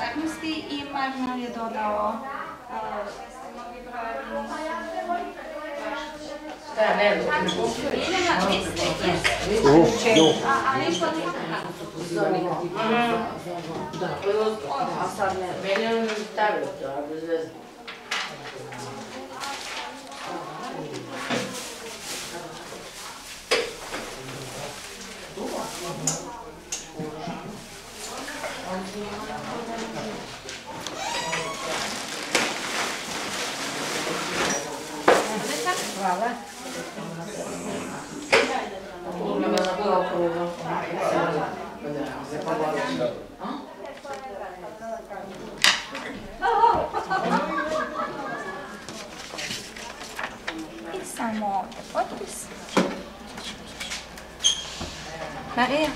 Taknusti i Mark nam je dodao Da, ne, ne, Idemo, vi ste, a ništa 来 A 呀、